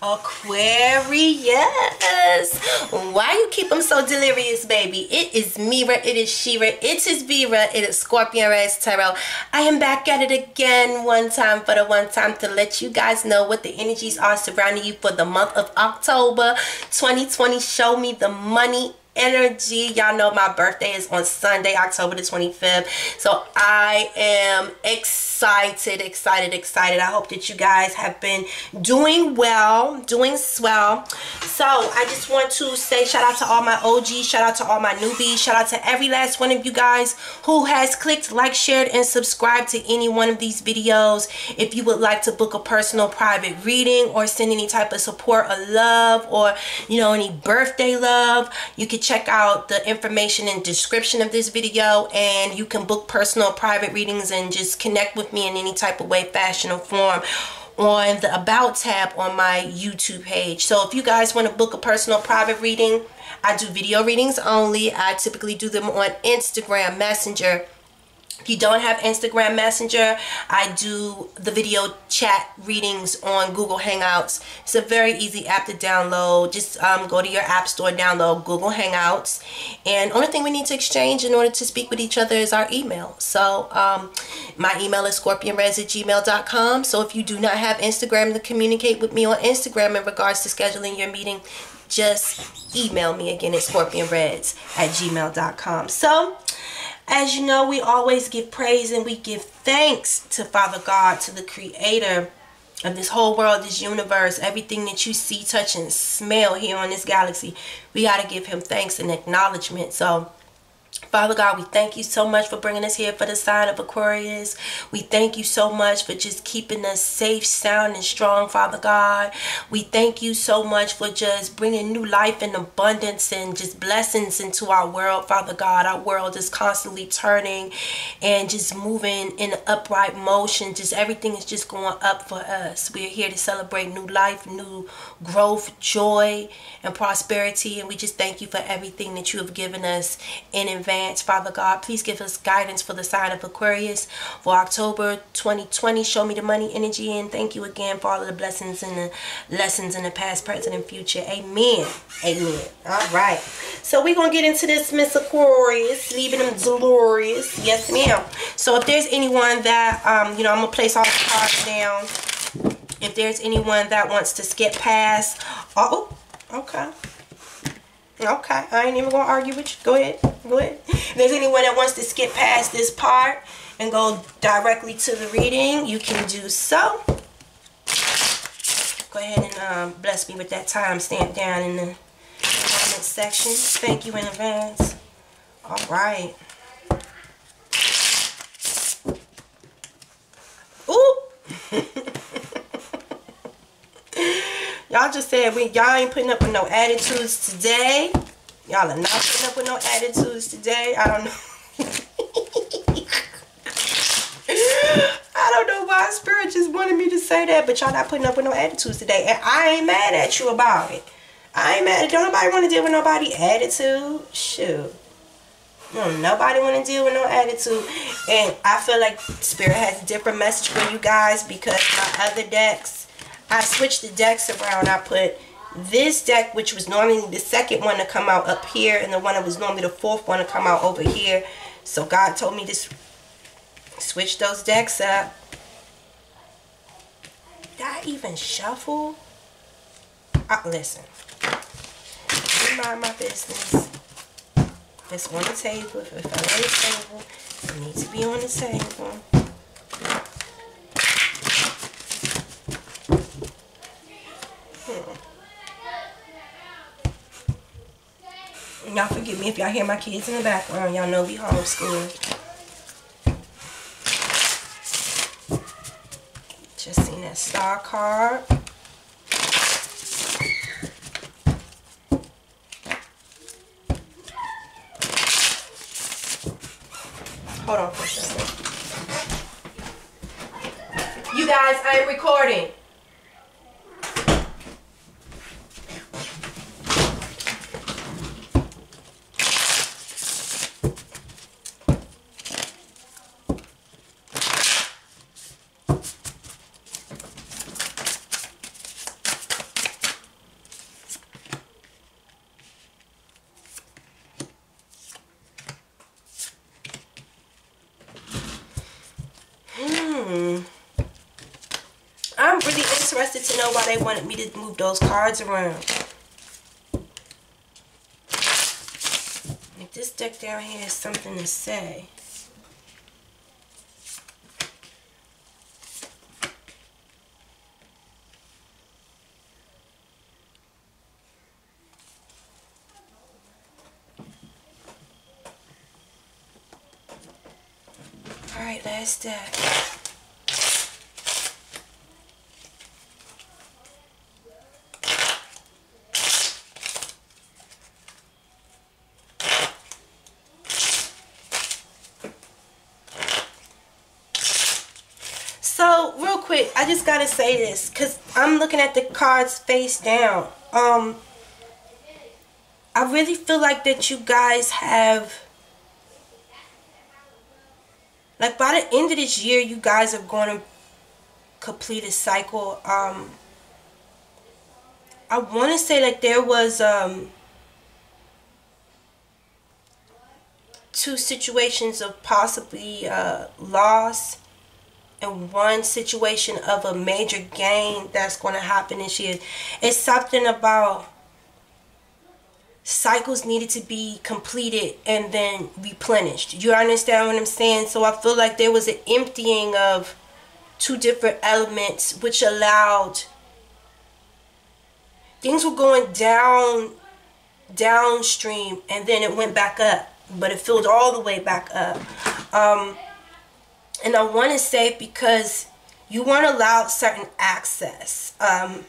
Aquarius. Why you keep them so delirious, baby? It is Mira, it is Shira, it is Vera, it is Scorpion Reddz Tarot. I am back at it again one time for the one time to let you guys know what the energies are surrounding you for the month of October 2020. Show me the money energy. Y'all know my birthday is on Sunday, October the 25th. So I am excited, excited, excited. I hope that you guys have been doing well, doing swell. So I just want to say shout out to all my OGs, shout out to all my newbies, shout out to every last one of you guys who has clicked like, shared, and subscribed to any one of these videos. If you would like to book a personal private reading or send any type of support or love or, you know, any birthday love, you can check out the information and description of this video and you can book personal private readings and just connect with me in any type of way, fashion, or form on the About tab on my YouTube page. So if you guys want to book a personal private reading, I do video readings only. I typically do them on Instagram, Messenger, if you don't have Instagram Messenger, I do the video chat readings on Google Hangouts. It's a very easy app to download. Just um, go to your app store, download Google Hangouts. And only thing we need to exchange in order to speak with each other is our email. So um, my email is scorpionreddz at gmail.com. So if you do not have Instagram to communicate with me on Instagram in regards to scheduling your meeting, just email me again at scorpionreddz at gmail.com. So as you know, we always give praise and we give thanks to Father God, to the creator of this whole world, this universe, everything that you see, touch, and smell here on this galaxy. We got to give him thanks and acknowledgement. So Father God, we thank you so much for bringing us here for the sign of Aquarius. We thank you so much for just keeping us safe, sound, and strong, Father God. We thank you so much for just bringing new life and abundance and just blessings into our world, Father God. Our world is constantly turning and just moving in upright motion. Just everything is just going up for us. We're here to celebrate new life, new growth, joy, and prosperity. And we just thank you for everything that you have given us in advance advance, Father God. Please give us guidance for the sign of Aquarius for October 2020. Show me the money energy and thank you again for all of the blessings and the lessons in the past, present, and future. Amen. Amen. All right. So we're going to get into this Miss Aquarius, leaving them glorious. Yes, ma'am. So if there's anyone that, um, you know, I'm going to place all the cards down. If there's anyone that wants to skip past, oh, okay. Okay, I ain't even gonna argue with you. Go ahead, go ahead. If there's anyone that wants to skip past this part and go directly to the reading, you can do so. Go ahead and um, bless me with that time stamp down in the comment section. Thank you in advance. All right. Ooh. Y'all just said we y'all ain't putting up with no attitudes today. Y'all are not putting up with no attitudes today. I don't know. I don't know why spirit just wanted me to say that, but y'all not putting up with no attitudes today. And I ain't mad at you about it. I ain't mad. Don't nobody want to deal with nobody attitude. Shoot. No, nobody want to deal with no attitude. And I feel like Spirit has a different message for you guys because my other decks I switched the decks around. I put this deck, which was normally the second one to come out up here, and the one that was normally the fourth one to come out over here. So God told me to switch those decks up. Did I even shuffle? Uh, listen. mind my business. It's on the table, if it's on the table, it needs to be on the table. Y'all forgive me if y'all hear my kids in the background. Y'all know we homeschool. Just seen that star card. Hold on for a second. You guys, I am recording. interested to know why they wanted me to move those cards around. If this deck down here has something to say. Alright, last deck. So, real quick, I just gotta say this because I'm looking at the cards face down. Um, I really feel like that you guys have like by the end of this year you guys are going to complete a cycle um i want to say like there was um two situations of possibly uh loss and one situation of a major gain that's going to happen this year it's something about cycles needed to be completed and then replenished. You understand what I'm saying? So I feel like there was an emptying of two different elements which allowed things were going down downstream and then it went back up but it filled all the way back up um, and i want to say because you weren't allowed certain access um,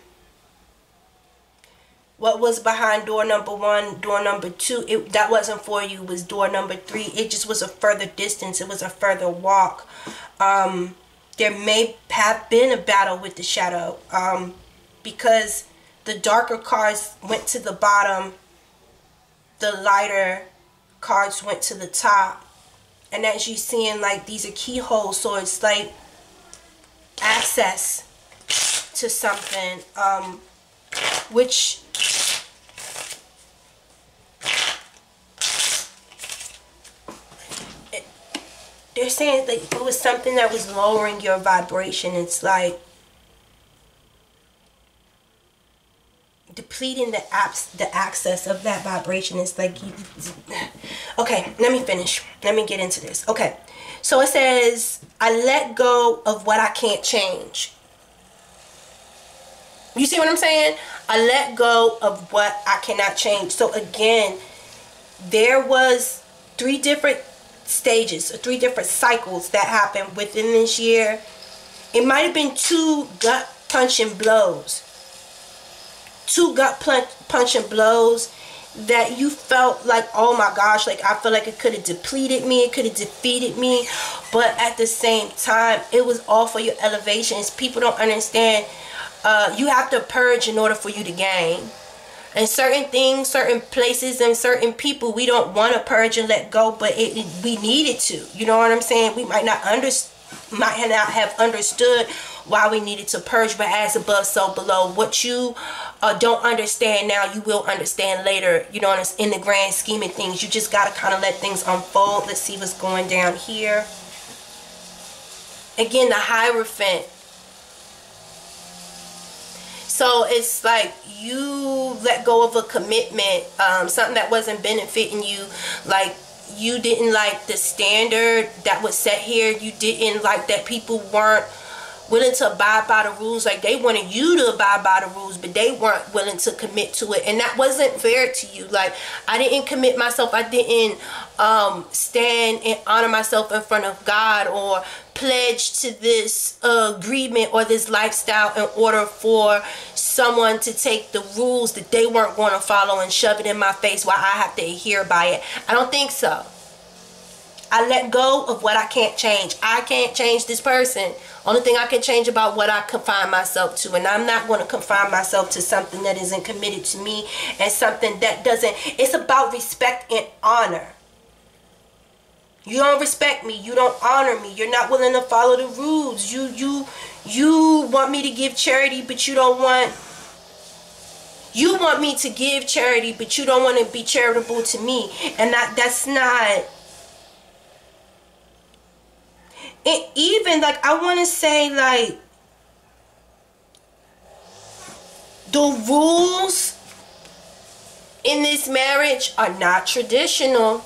what was behind door number one, door number two, it that wasn't for you. was door number three. It just was a further distance. It was a further walk. Um, there may have been a battle with the shadow um, because the darker cards went to the bottom. The lighter cards went to the top. And as you're seeing, like, these are keyholes. So it's like access to something. Um, which they're saying that it was something that was lowering your vibration. It's like depleting the apps the access of that vibration It's like you, okay let me finish. Let me get into this. Okay. So it says i let go of what i can't change. You see what i'm saying? I let go of what i cannot change. So again there was three different stages, three different cycles that happened within this year. It might have been two gut punching blows. Two gut punching blows that you felt like, oh my gosh, like I feel like it could have depleted me, it could have defeated me, but at the same time, it was all for your elevations. People don't understand. Uh, you have to purge in order for you to gain and certain things certain places and certain people we don't want to purge and let go but it, it, we needed to you know what i'm saying we might not under might not have understood why we needed to purge but as above so below. What you uh, don't understand now you will understand later you know in the grand scheme of things. You just got to kind of let things unfold. Let's see what's going down here. Again the hierophant. So it's like you let go of a commitment, um, something that wasn't benefiting you, like you didn't like the standard that was set here. You didn't like that people weren't willing to abide by the rules. Like they wanted you to abide by the rules but they weren't willing to commit to it. And that wasn't fair to you. Like i didn't commit myself. I didn't um, stand and honor myself in front of god or pledge to this uh, agreement or this lifestyle in order for someone to take the rules that they weren't going to follow and shove it in my face while i have to adhere by it. I don't think so I let go of what I can't change. I can't change this person. Only thing I can change about what I confine myself to. And I'm not going to confine myself to something that isn't committed to me and something that doesn't. It's about respect and honor. You don't respect me. You don't honor me. You're not willing to follow the rules. You you you want me to give charity, but you don't want you want me to give charity, but you don't want to be charitable to me. And that that's not it even like I want to say like the rules in this marriage are not traditional.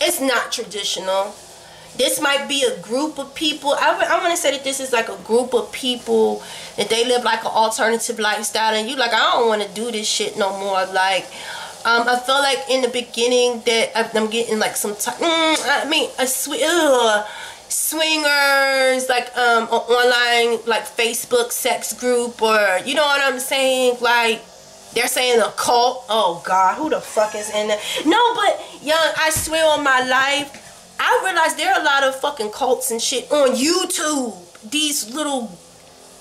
It's not traditional. This might be a group of people. I, I want to say that this is like a group of people that they live like an alternative lifestyle, and you like, I don't want to do this shit no more. Like, um, I feel like in the beginning that I'm getting like some. Mm, I mean, a sweet. Swingers like um online like facebook sex group or you know what i'm saying like they're saying a cult oh god who the fuck is in there no but young i swear on my life i realize there are a lot of fucking cults and shit on youtube these little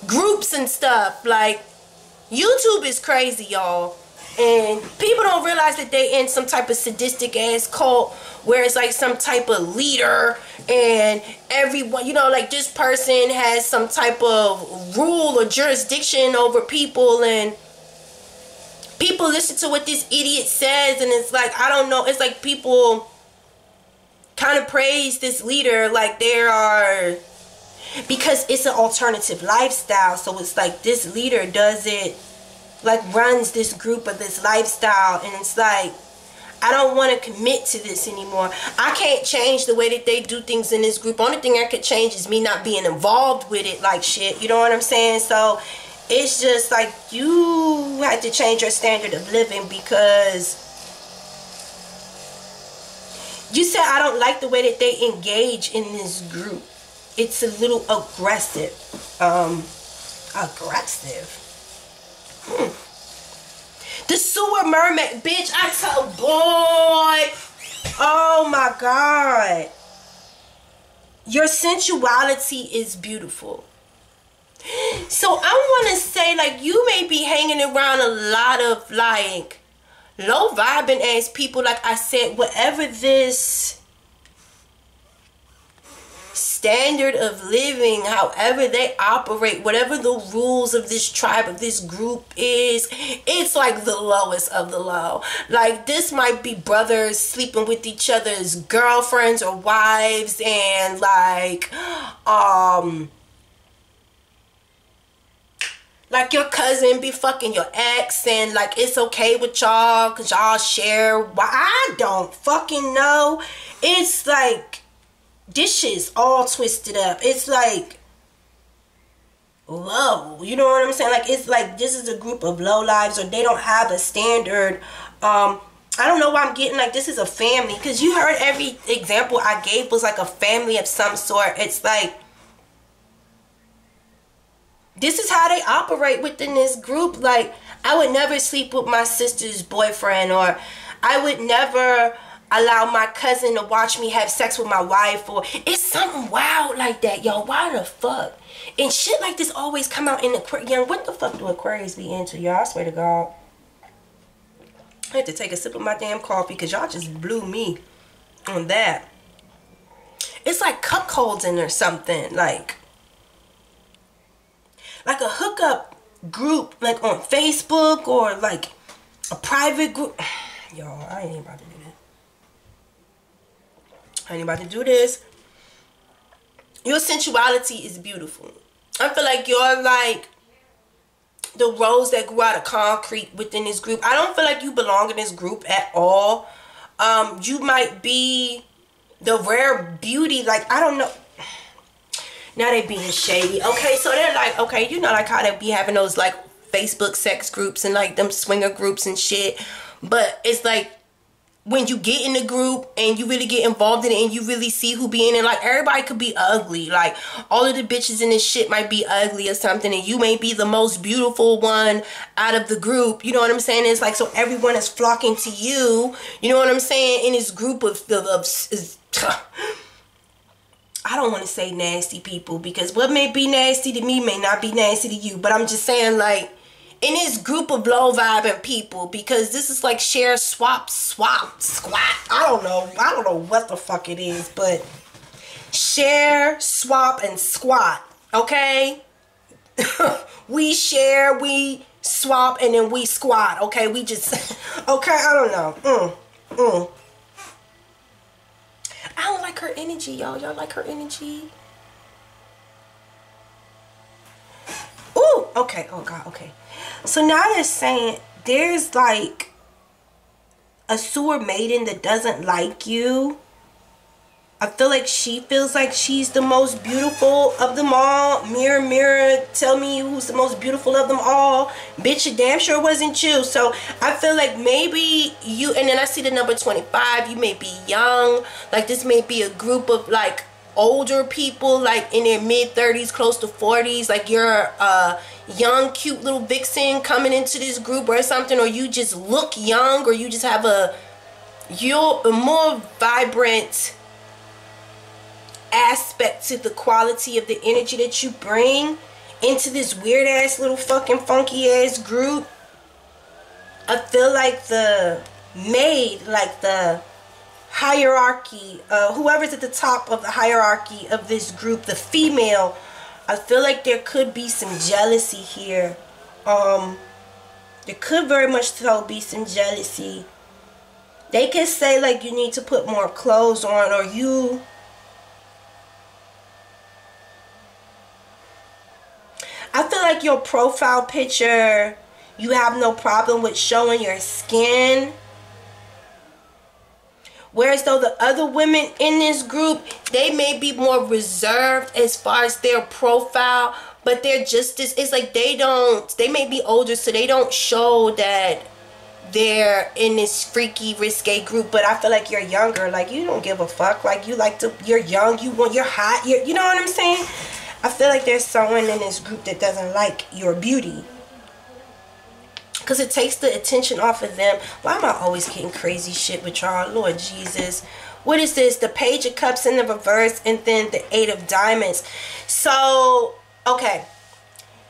groups and stuff like youtube is crazy y'all and people don't realize that they in some type of sadistic ass cult where it's like some type of leader and everyone you know like this person has some type of rule or jurisdiction over people and people listen to what this idiot says and it's like i don't know it's like people kind of praise this leader like there are because it's an alternative lifestyle. So it's like this leader does it like runs this group of this lifestyle and it's like I don't want to commit to this anymore. I can't change the way that they do things in this group. Only thing I could change is me not being involved with it like shit. You know what I'm saying? So it's just like you had to change your standard of living because you said I don't like the way that they engage in this group. It's a little aggressive. Um aggressive. The sewer mermaid, bitch. I tell boy. Oh my god. Your sensuality is beautiful. So I want to say, like, you may be hanging around a lot of like low vibing ass people. Like I said, whatever this standard of living, however they operate, whatever the rules of this tribe, of this group is, it's like the lowest of the low. Like this might be brothers sleeping with each other's girlfriends or wives and like um like your cousin be fucking your ex and like it's okay with y'all because y'all share why I don't fucking know. It's like shit's all twisted up. It's like low. You know what I'm saying? Like it's like this is a group of low lives or they don't have a standard. Um I don't know why I'm getting like this is a family because you heard every example I gave was like a family of some sort. It's like this is how they operate within this group. Like I would never sleep with my sister's boyfriend or I would never allow my cousin to watch me have sex with my wife or it's something wild like that, yo. Why the fuck? And shit like this always come out in the young. What the fuck do Aquarius be into, y'all? I swear to God. I had to take a sip of my damn coffee because y'all just blew me on that. It's like cuckolding or something. Like, like a hookup group, like on Facebook or like a private group. Y'all, I ain't about to do I ain't about to do this. Your sensuality is beautiful. I feel like you're like the rose that grew out of concrete within this group. I don't feel like you belong in this group at all. Um, you might be the rare beauty. Like, I don't know. Now they being shady. Okay, so they're like, okay, you know like how they be having those like Facebook sex groups and like them swinger groups and shit. But it's like when you get in the group and you really get involved in it and you really see who be in it, like everybody could be ugly. Like all of the bitches in this shit might be ugly or something, and you may be the most beautiful one out of the group. You know what I'm saying? It's like so everyone is flocking to you. You know what I'm saying? In this group of of, of I don't want to say nasty people because what may be nasty to me may not be nasty to you. But I'm just saying like in this group of low vibing people because this is like share swap swap squat. I don't know. I don't know what the fuck it is but share swap and squat okay? We share we swap and then we squat okay? We just okay? I don't know. Mm, mm. i don't like her energy y'all. Y'all like her energy? Ooh, okay, oh God, okay. So now they're saying there's like a sewer maiden that doesn't like you. I feel like she feels like she's the most beautiful of them all. Mirror, mirror, tell me who's the most beautiful of them all. Bitch, you damn sure wasn't you. So I feel like maybe you, and then I see the number 25, you may be young. Like this may be a group of like older people, like in their mid 30s, close to 40s. Like you're a uh, young, cute little vixen coming into this group or something, or you just look young, or you just have a, you're a more vibrant aspect to the quality of the energy that you bring into this weird ass little fucking funky ass group. I feel like the maid, like the hierarchy, uh, whoever's at the top of the hierarchy of this group, the female, I feel like there could be some jealousy here. Um, there could very much so be some jealousy. They could say like you need to put more clothes on or you I feel like your profile picture, you have no problem with showing your skin. Whereas though the other women in this group, they may be more reserved as far as their profile, but they're just as, it's like they don't, they may be older, so they don't show that they're in this freaky risque group. But i feel like you're younger. Like you don't give a fuck. Like you like to you're young. You want you're hot. You're, you know what i'm saying? I feel like there's someone in this group that doesn't like your beauty. Because it takes the attention off of them. Why am I always getting crazy shit with y'all? Lord Jesus. What is this? The Page of Cups in the reverse and then the Eight of Diamonds. So, okay.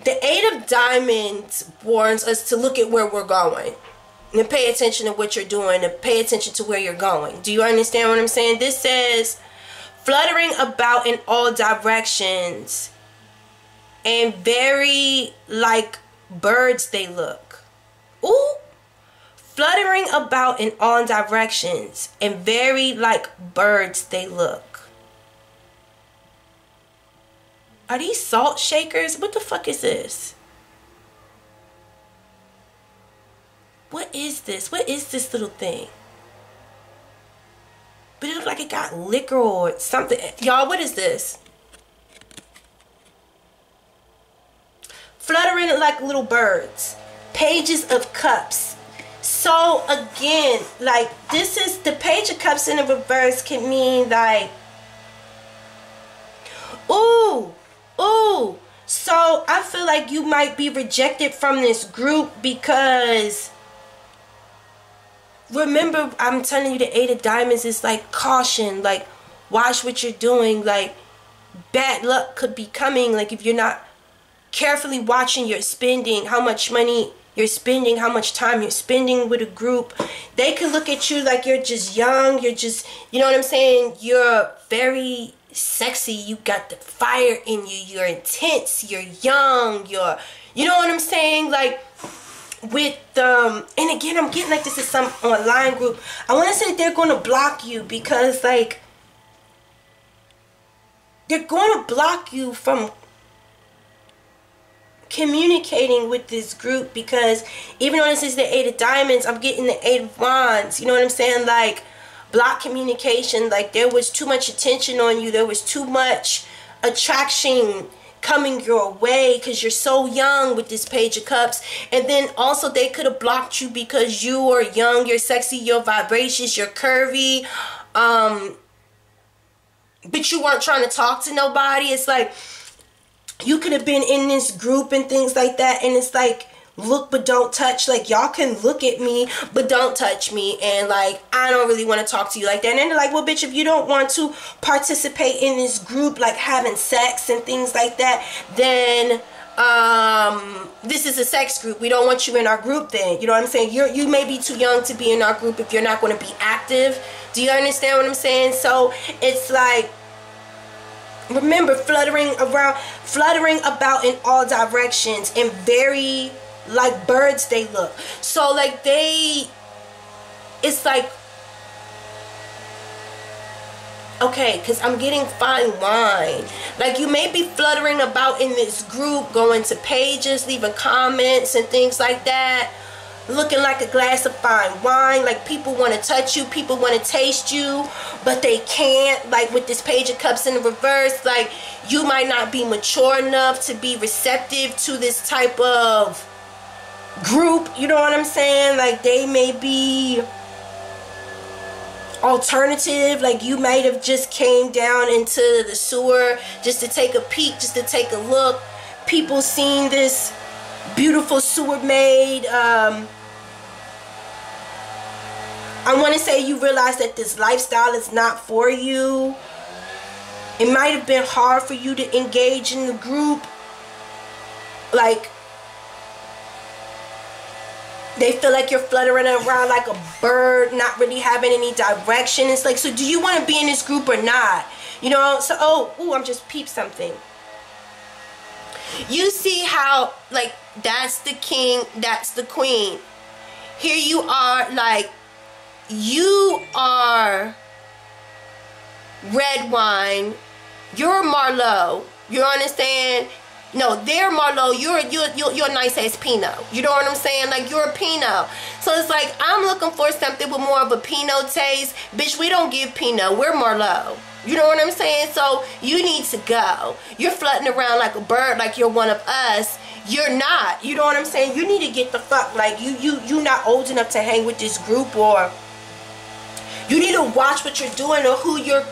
The Eight of Diamonds warns us to look at where we're going. And pay attention to what you're doing. And pay attention to where you're going. Do you understand what I'm saying? This says fluttering about in all directions and very like birds they look. Ooh. Fluttering about in all directions and very like birds they look. Are these salt shakers? What the fuck is this? What is this? What is this little thing? But it looked like it got liquor or something. Y'all, what is this? Fluttering like little birds. Pages of cups. So again, like this is the page of cups in the reverse can mean like ooh, ooh. So I feel like you might be rejected from this group because remember i'm telling you the eight of diamonds is like caution like watch what you're doing like bad luck could be coming like if you're not carefully watching your spending how much money you're spending how much time you're spending with a group. They could look at you like you're just young. You're just you know what i'm saying? You're very sexy. You got the fire in you. You're intense. You're young. You're you know what i'm saying? Like with um and again i'm getting like this is some online group. I want to say they're going to block you because like they're going to block you from communicating with this group because even though this is the eight of diamonds i'm getting the eight of wands. You know what i'm saying? Like block communication. Like there was too much attention on you. There was too much attraction coming your way because you're so young with this page of cups. And then also they could have blocked you because you are young you're sexy you're vivacious you're curvy um but you weren't trying to talk to nobody. It's like you could have been in this group and things like that and it's like look but don't touch like y'all can look at me but don't touch me and like i don't really want to talk to you like that. And then they're like well bitch if you don't want to participate in this group like having sex and things like that then um this is a sex group. We don't want you in our group then. You know what i'm saying? You're you may be too young to be in our group if you're not going to be active. Do you understand what i'm saying? So it's like remember fluttering around fluttering about in all directions and very like birds they look so like they it's like okay, because I'm getting fine wine. Like you may be fluttering about in this group, going to pages, leaving comments and things like that. Looking like a glass of fine wine. Like people want to touch you, people want to taste you, but they can't. Like with this page of cups in the reverse, like you might not be mature enough to be receptive to this type of group. You know what I'm saying? Like they may be alternative like you might have just came down into the sewer just to take a peek just to take a look people seeing this beautiful sewer maid um, I want to say you realize that this lifestyle is not for you it might have been hard for you to engage in the group like they feel like you're fluttering around like a bird, not really having any direction. It's like, so do you want to be in this group or not? You know, so, oh, ooh, I'm just peep something. You see how, like, that's the king, that's the queen. Here you are, like, you are red wine, you're Merlot. You understand? No, they're Merlot. You're you're you're, you're nice ass Pinot. You know what I'm saying? Like you're a Pinot. So it's like I'm looking for something with more of a Pinot taste. Bitch, we don't give Pinot. We're Merlot. You know what I'm saying? So you need to go. You're flirting around like a bird, like you're one of us. You're not. You know what I'm saying? You need to get the fuck like you you you not old enough to hang with this group or you need to watch what you're doing or who you're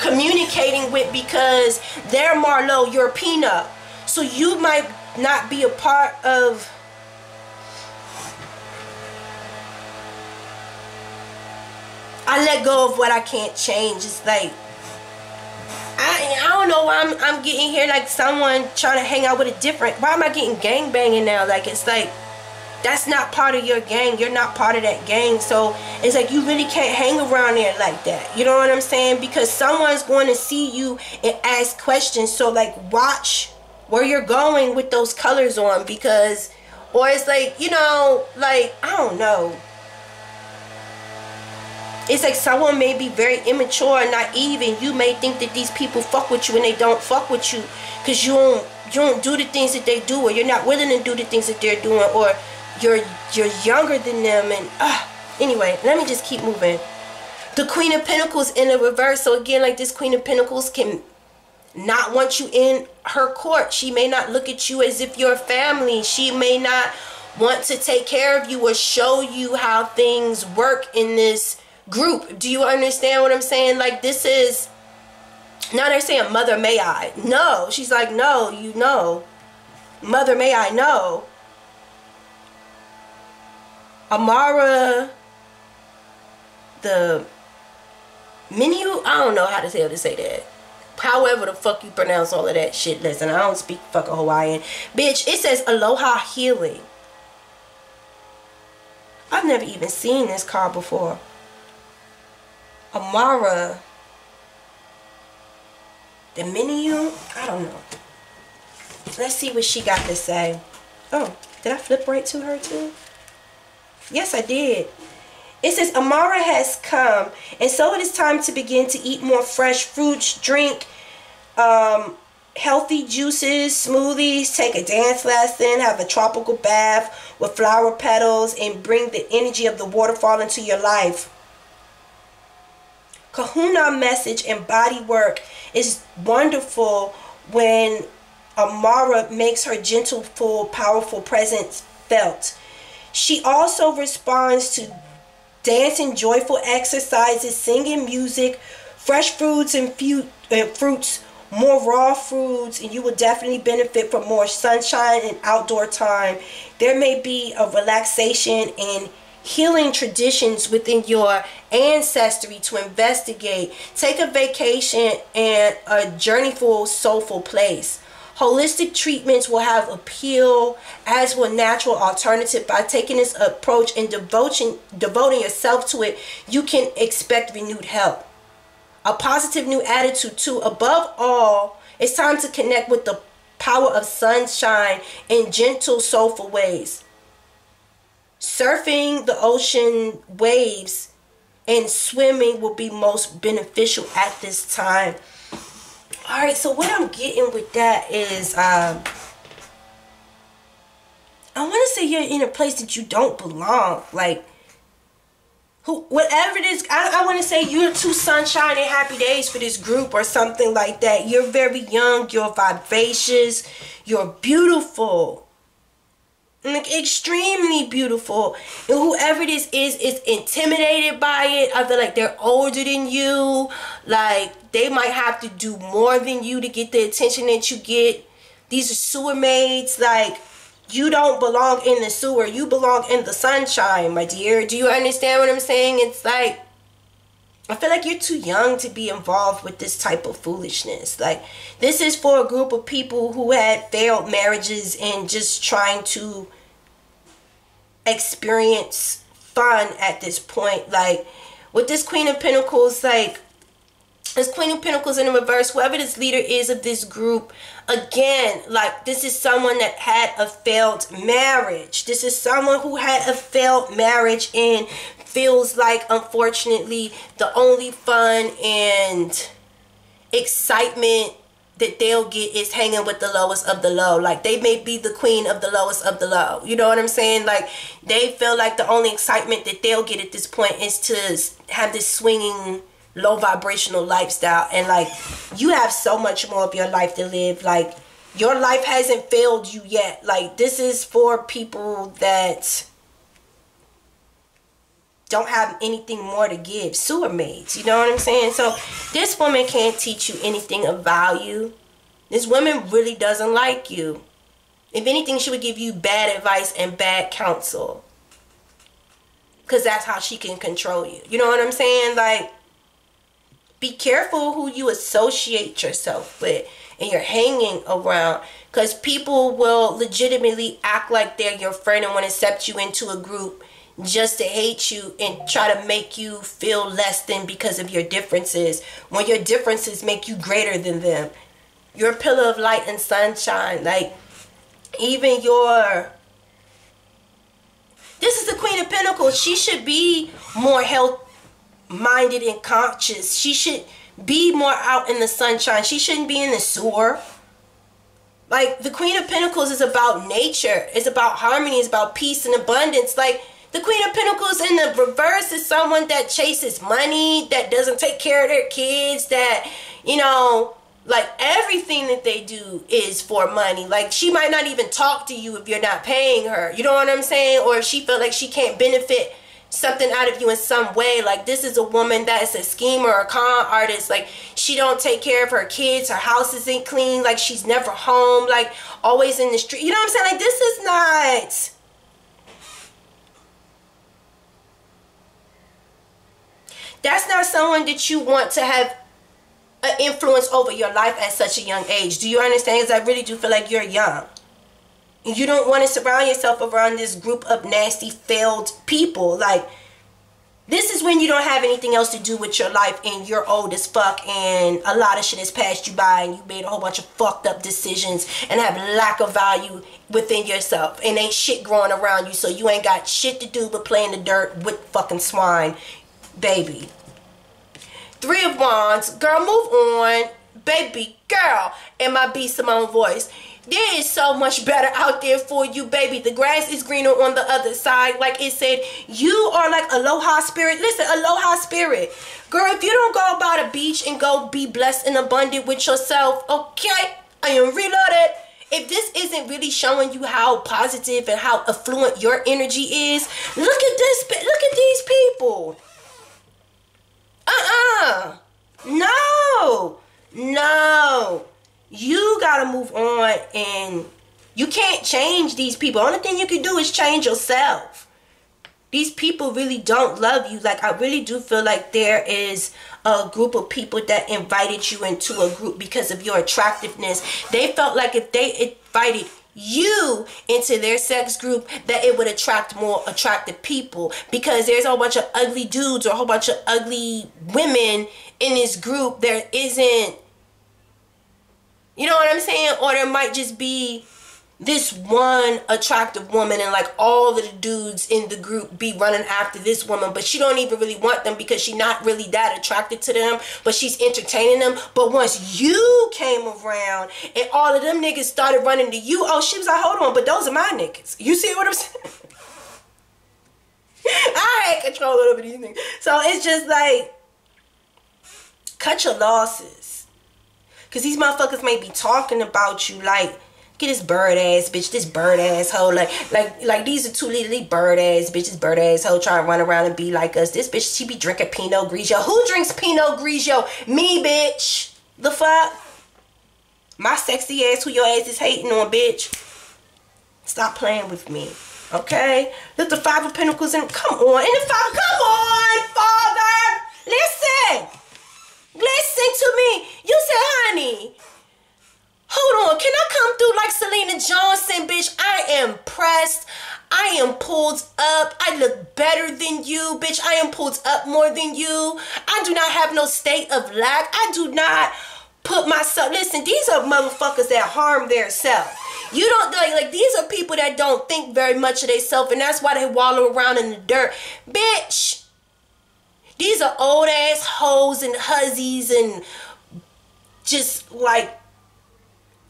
communicating with because they're Merlot, you're Pinot. So you might not be a part of I let go of what I can't change. It's like I I don't know why I'm I'm getting here like someone trying to hang out with a different why am I getting gang banging now? Like it's like that's not part of your gang. You're not part of that gang. So it's like you really can't hang around there like that. You know what I'm saying? Because someone's going to see you and ask questions. So like watch where you're going with those colors on because or it's like you know like i don't know it's like someone may be very immature and naive and you may think that these people fuck with you and they don't fuck with you because you don't you don't do the things that they do or you're not willing to do the things that they're doing or you're you're younger than them and uh, anyway let me just keep moving the queen of pentacles in the reverse so again like this queen of pentacles can not want you in her court. She may not look at you as if you're family. She may not want to take care of you or show you how things work in this group. Do you understand what I'm saying? Like this is now they're saying mother may I. No. She's like, no, you know. Mother may I know. Amara the menu I don't know how to how to say that however the fuck you pronounce all of that shit. Listen, I don't speak fucking Hawaiian. Bitch, it says Aloha Healing. I've never even seen this card before. Amara. The menu? I don't know. Let's see what she got to say. Oh, did I flip right to her too? Yes, I did. It says, Amara has come, and so it is time to begin to eat more fresh fruits, drink um, healthy juices, smoothies, take a dance lesson, have a tropical bath with flower petals, and bring the energy of the waterfall into your life. Kahuna message and body work is wonderful when Amara makes her gentle, full, powerful presence felt. She also responds to dancing, joyful exercises, singing music, fresh fruits and uh, fruits, more raw foods, and you will definitely benefit from more sunshine and outdoor time. There may be a relaxation and healing traditions within your ancestry to investigate. Take a vacation and a journeyful, soulful place. Holistic treatments will have appeal as will natural alternative. By taking this approach and devoting, devoting yourself to it, you can expect renewed help. A positive new attitude too. Above all, it's time to connect with the power of sunshine in gentle, soulful ways. Surfing the ocean waves and swimming will be most beneficial at this time. All right, so what I'm getting with that is um, I want to say you're in a place that you don't belong. Like, who, whatever it is, I, I want to say you're too sunshine and happy days for this group or something like that. You're very young, you're vivacious, you're beautiful like extremely beautiful. And whoever this is is intimidated by it. I feel like they're older than you. Like they might have to do more than you to get the attention that you get. These are sewer maids. Like you don't belong in the sewer. You belong in the sunshine my dear. Do you understand what i'm saying? It's like I feel like you're too young to be involved with this type of foolishness. Like, this is for a group of people who had failed marriages and just trying to experience fun at this point. Like, with this Queen of Pentacles, like, this Queen of Pentacles in the reverse, whoever this leader is of this group, again, like this is someone that had a failed marriage. This is someone who had a failed marriage and feels like unfortunately the only fun and excitement that they'll get is hanging with the lowest of the low. Like they may be the queen of the lowest of the low. You know what I'm saying? Like they feel like the only excitement that they'll get at this point is to have this swinging low vibrational lifestyle and like you have so much more of your life to live like your life hasn't failed you yet like this is for people that don't have anything more to give. Sewer maids, you know what I'm saying? So this woman can't teach you anything of value. This woman really doesn't like you. If anything, she would give you bad advice and bad counsel. Because that's how she can control you. You know what I'm saying? Like, be careful who you associate yourself with and you're hanging around. Because people will legitimately act like they're your friend and want to accept you into a group just to hate you and try to make you feel less than because of your differences. When your differences make you greater than them. Your pillar of light and sunshine like even your this is the queen of pentacles. She should be more health minded and conscious. She should be more out in the sunshine. She shouldn't be in the sewer. Like the queen of pentacles is about nature. It's about harmony. It's about peace and abundance. Like the Queen of Pentacles in the reverse is someone that chases money, that doesn't take care of their kids, that, you know, like everything that they do is for money. Like she might not even talk to you if you're not paying her. You know what I'm saying? Or if she felt like she can't benefit something out of you in some way. Like this is a woman that is a schemer a con artist. Like she don't take care of her kids. Her house isn't clean. Like she's never home. Like always in the street. You know what i'm saying? Like this is not That's not someone that you want to have an influence over your life at such a young age. Do you understand? Because I really do feel like you're young. You don't want to surround yourself around this group of nasty, failed people. Like, this is when you don't have anything else to do with your life and you're old as fuck and a lot of shit has passed you by and you made a whole bunch of fucked up decisions and have lack of value within yourself and ain't shit growing around you so you ain't got shit to do but play in the dirt with fucking swine baby. Three of Wands, girl, move on. Baby girl, in my B Simone voice. There is so much better out there for you, baby. The grass is greener on the other side. Like it said, you are like aloha spirit. Listen, aloha spirit. Girl, if you don't go about a beach and go be blessed and abundant with yourself, okay, I am reloaded. If this isn't really showing you how positive and how affluent your energy is, look at this. Look at these people. Uh-uh. No. No. You gotta move on and you can't change these people. Only thing you can do is change yourself. These people really don't love you. Like I really do feel like there is a group of people that invited you into a group because of your attractiveness. They felt like if they invited you into their sex group that it would attract more attractive people. Because there's a whole bunch of ugly dudes or a whole bunch of ugly women in this group there isn't you know what i'm saying? Or there might just be this one attractive woman and like all of the dudes in the group be running after this woman but she don't even really want them because she's not really that attracted to them but she's entertaining them. But once you came around and all of them niggas started running to you oh she was like hold on but those are my niggas. You see what i'm saying? I had control over these things so it's just like cut your losses. Because these motherfuckers may be talking about you like Get this bird ass bitch, this bird ass hoe. Like, like, like these are two little bird ass bitches, bird ass hoe trying to run around and be like us. This bitch, she be drinking Pinot Grigio. Who drinks Pinot Grigio? Me, bitch. The fuck? My sexy ass, who your ass is hating on, bitch. Stop playing with me. Okay? Look the five of pentacles and come on. And the five, come on, father. Listen. Listen to me. You said, honey, Hold on, can I come through like Syleena Johnson, bitch? I am pressed. I am pulled up. I look better than you, bitch. I am pulled up more than you. I do not have no state of lack. I do not put myself. Listen, these are motherfuckers that harm their self. You don't like like these are people that don't think very much of themselves, and that's why they wallow around in the dirt, bitch. These are old ass hoes and huzzies and just like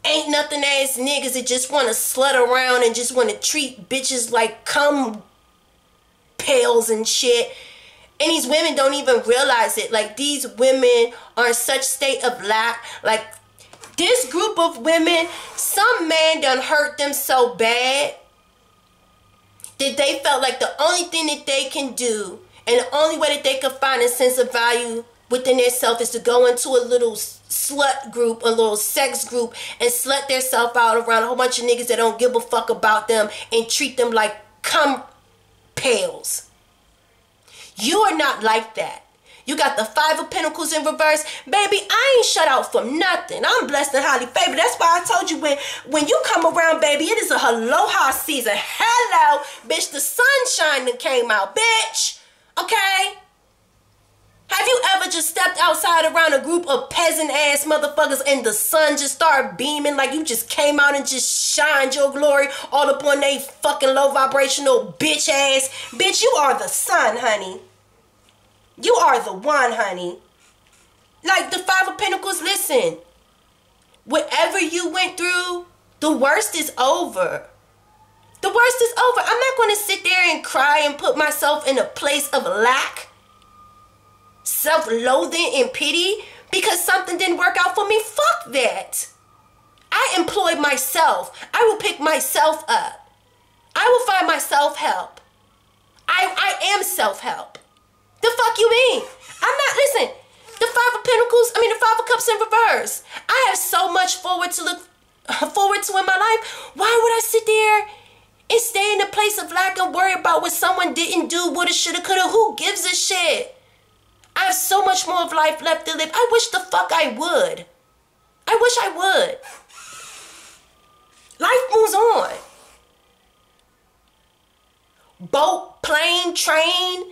ain't nothing ass niggas that just want to slut around and just want to treat bitches like cum pails and shit. And these women don't even realize it. Like these women are in such state of lack. Like this group of women, some man done hurt them so bad that they felt like the only thing that they can do and the only way that they could find a sense of value within themselves is to go into a little slut group, a little sex group, and slut theirself out around a whole bunch of niggas that don't give a fuck about them and treat them like cum pails. You are not like that. You got the five of pentacles in reverse. Baby, I ain't shut out for nothing. I'm blessed and highly favored. That's why I told you when, when you come around, baby, it is a aloha season. Hello, bitch, the sunshine that came out, bitch. Okay? Have you ever just stepped outside around a group of peasant ass motherfuckers and the sun just started beaming like you just came out and just shined your glory all up on they fucking low vibrational bitch ass? Bitch, you are the sun, honey. You are the one, honey. Like the Five of Pentacles, listen. Whatever you went through, the worst is over. The worst is over. I'm not going to sit there and cry and put myself in a place of lack self loathing and pity because something didn't work out for me. Fuck that. I employ myself. I will pick myself up. I will find myself help. I, I am self help. The fuck you mean? I'm not, listen, the Five of Pentacles, I mean, the Five of Cups in reverse. I have so much forward to look forward to in my life. Why would I sit there and stay in a place of lack and worry about what someone didn't do, woulda, shoulda, coulda? Who gives a shit? I have so much more of life left to live. I wish the fuck I would. I wish I would. Life moves on. Boat, plane, train,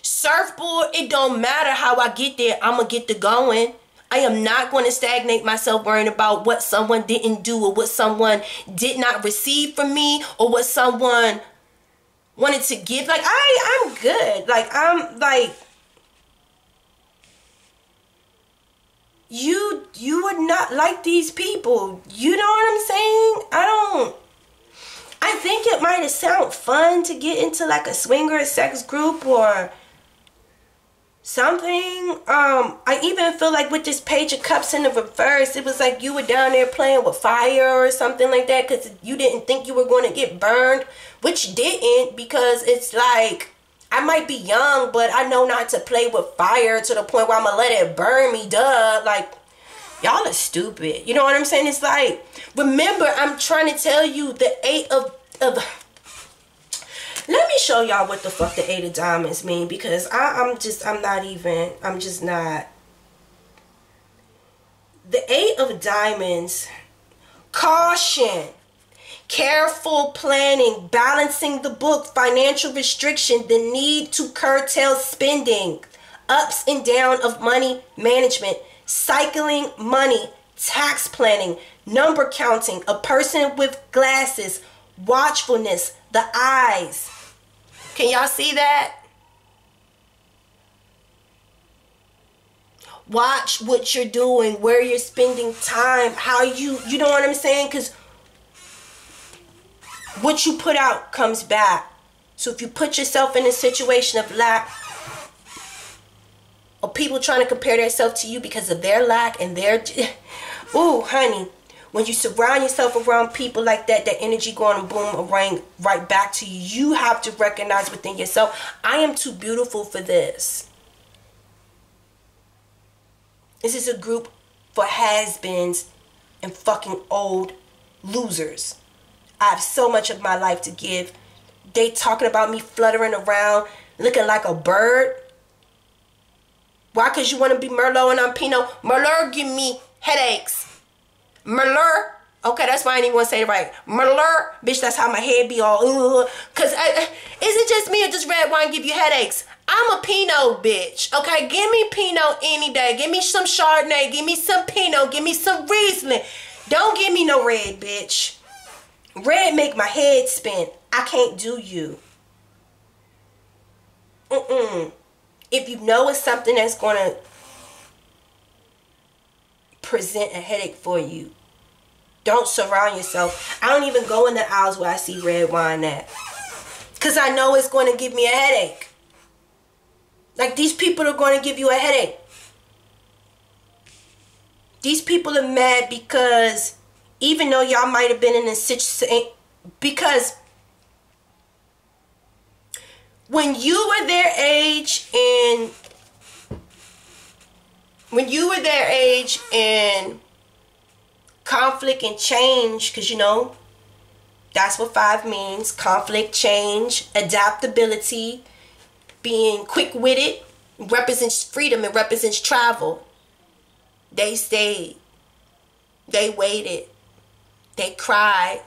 surfboard, it don't matter how I get there, I'm gonna get to going. I am not going to stagnate myself worrying about what someone didn't do or what someone did not receive from me or what someone wanted to give. Like I I'm good. Like I'm like you you would not like these people. You know what I'm saying? I don't I think it might sound fun to get into like a swinger sex group or something. Um, I even feel like with this page of cups in the reverse, it was like you were down there playing with fire or something like that because you didn't think you were going to get burned, which didn't because it's like I might be young, but I know not to play with fire to the point where I'm gonna let it burn me. Duh. Like, y'all are stupid. You know what I'm saying? It's like, remember, I'm trying to tell you the eight of of. Let me show y'all what the fuck the eight of diamonds mean because I, I'm just I'm not even I'm just not. The eight of diamonds, caution careful planning, balancing the book, financial restriction, the need to curtail spending, ups and down of money management, cycling money, tax planning, number counting, a person with glasses, watchfulness, the eyes. Can y'all see that? Watch what you're doing, where you're spending time, how you, you know what I'm saying? Because what you put out comes back. So if you put yourself in a situation of lack, or people trying to compare themselves to you because of their lack and their, ooh, honey, when you surround yourself around people like that, that energy going to boom right, right back to you. You have to recognize within yourself, I am too beautiful for this. This is a group for has-beens and fucking old losers. I have so much of my life to give. They talking about me fluttering around, looking like a bird. Why? Because you want to be Merlot and I'm Pinot. Merlot give me headaches. Merlot. Okay, that's why I didn't want to say it right. Merlot. Bitch, that's how my head be all. Because uh, uh, is it just me or does red wine give you headaches? I'm a Pinot bitch. Okay, give me Pinot any day. Give me some Chardonnay. Give me some Pinot. Give me some Riesling. Don't give me no red, bitch. Red make my head spin. I can't do you. Mm-mm. If you know it's something that's going to present a headache for you, don't surround yourself. I don't even go in the aisles where I see red wine at. Because I know it's going to give me a headache. Like these people are going to give you a headache. These people are mad because even though y'all might have been in a situation, because when you were their age and when you were their age and conflict and change, because you know, that's what five means conflict, change, adaptability, being quick witted represents freedom and represents travel. They stayed, they waited, they cried,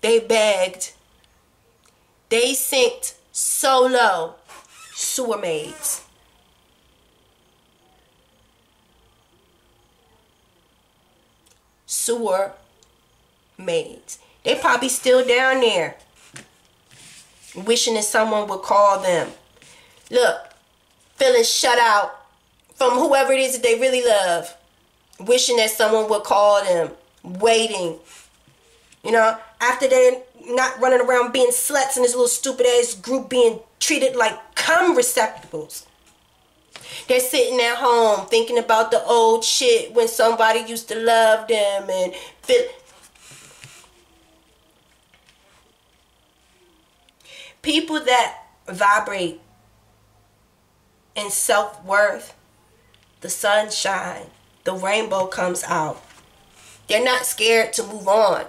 they begged, they sinked so low, sewer maids. Sewer maids. They probably still down there wishing that someone would call them Look, feeling shut out from whoever it is that they really love, wishing that someone would call them, waiting. You know, after they're not running around being sluts in this little stupid ass group being treated like cum receptacles. They're sitting at home thinking about the old shit when somebody used to love them and feel. People that vibrate in self worth, the sunshine, the rainbow comes out. They're not scared to move on.